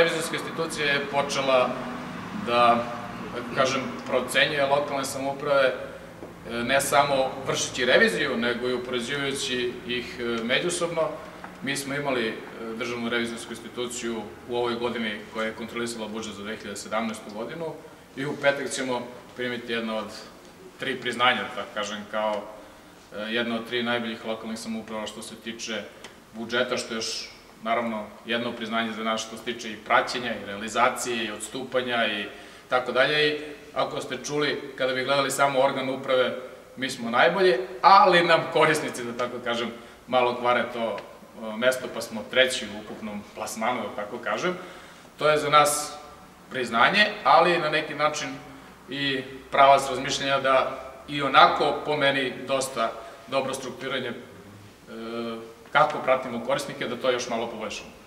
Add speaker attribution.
Speaker 1: revizorska institucija je počela da, kažem, procenjuje lokalne samouprave e, ne samo vršeći reviziju, nego i upoređujući ih e, međusobno. Mi smo imali e, državnu revizorsku instituciju u ovoj godini koja je kontrolisala budžet za 2017. godinu i u petak ćemo primiti jedno od tri priznanja, da kažem, kao jedna od tri najboljih lokalnih samouprava što se tiče budžeta, što još naravno jedno priznanje za nas što se tiče i praćenja i realizacije i odstupanja i tako dalje i ako ste čuli, kada bi gledali samo organ uprave, mi smo najbolji, ali nam korisnici, da tako kažem, malo kvare to mesto, pa smo treći u ukupnom plasmanu, da tako kažem. To je za nas priznanje, ali na neki način i pravac razmišljanja da i onako po meni dosta dobro strukturanje e, kako pratimo korisnike, da to još malo poboljšamo.